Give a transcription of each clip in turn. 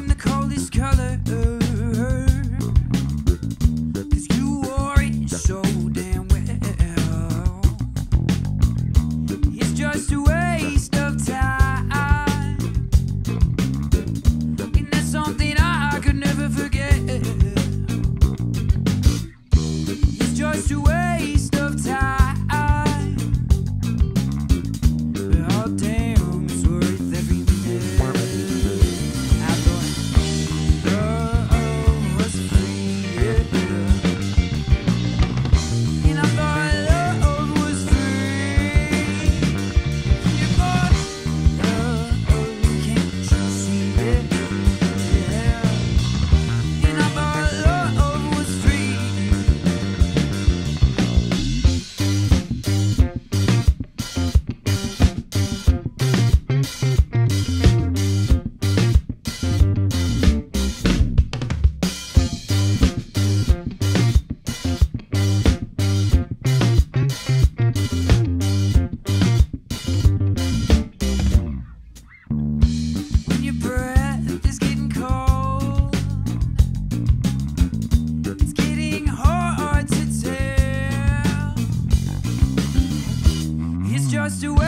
the coldest you wore it so damn well. It's just a waste of time. And that's something I could never forget. It's just a waste. starts to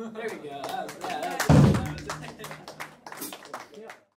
There we go. That was that.